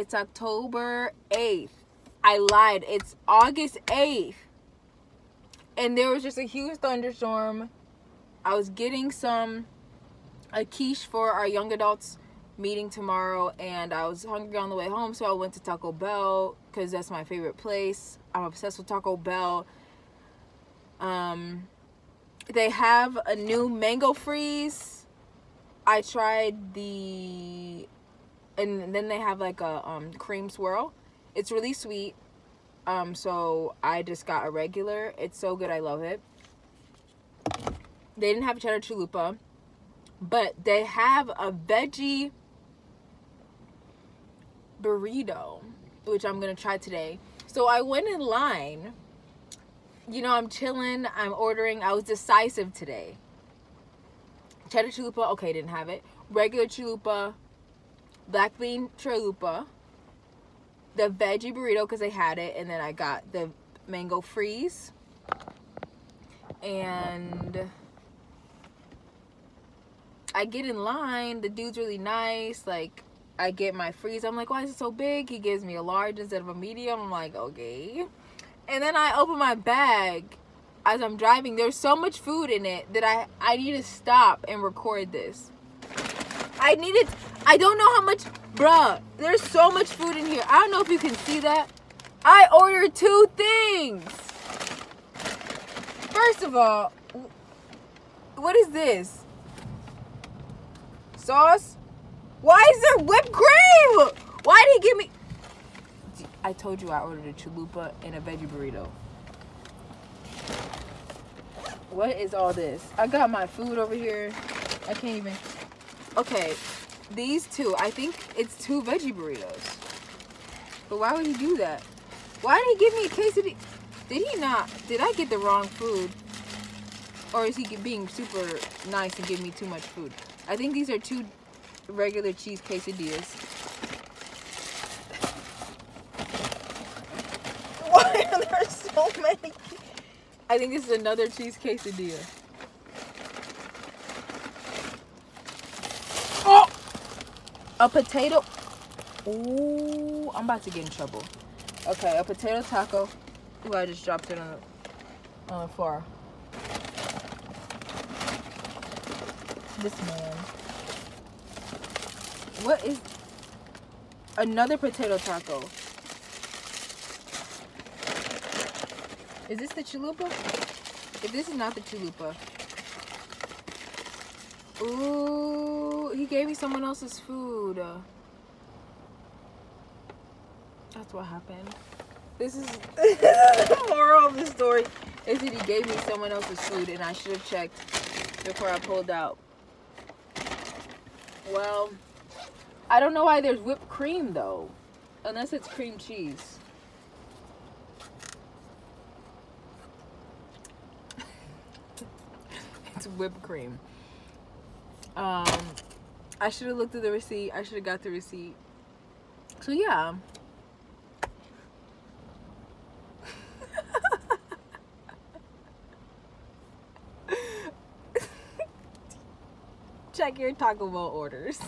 It's October 8th. I lied. It's August 8th. And there was just a huge thunderstorm. I was getting some a quiche for our young adults meeting tomorrow and I was hungry on the way home so I went to Taco Bell cuz that's my favorite place. I'm obsessed with Taco Bell. Um they have a new mango freeze. I tried the and then they have like a um, cream swirl. It's really sweet. Um, so I just got a regular. It's so good. I love it. They didn't have a cheddar chalupa, but they have a veggie burrito, which I'm gonna try today. So I went in line. You know, I'm chilling. I'm ordering. I was decisive today. Cheddar chalupa. Okay, didn't have it. Regular chalupa black bean chalupa, the veggie burrito because they had it, and then I got the mango freeze, and I get in line. The dude's really nice. Like I get my freeze. I'm like, why is it so big? He gives me a large instead of a medium. I'm like, okay. And then I open my bag as I'm driving. There's so much food in it that I I need to stop and record this. I needed I don't know how much, bruh. There's so much food in here. I don't know if you can see that. I ordered two things. First of all, what is this? Sauce? Why is there whipped cream? Why did he give me? I told you I ordered a chalupa and a veggie burrito. What is all this? I got my food over here. I can't even. Okay, these two. I think it's two veggie burritos. But why would he do that? Why did he give me a quesadilla? Did he not? Did I get the wrong food? Or is he being super nice and giving me too much food? I think these are two regular cheese quesadillas. Why are there so many? I think this is another cheese quesadilla. A potato. Ooh, I'm about to get in trouble. Okay, a potato taco. Ooh, I just dropped it on the, on the floor. This man. What is another potato taco? Is this the chalupa? If this is not the chalupa. Ooh gave me someone else's food. That's what happened. This is the moral of the story is that he gave me someone else's food and I should have checked before I pulled out. Well, I don't know why there's whipped cream though. Unless it's cream cheese. it's whipped cream. Um, I should have looked at the receipt. I should have got the receipt. So yeah. Check your Taco Bell orders.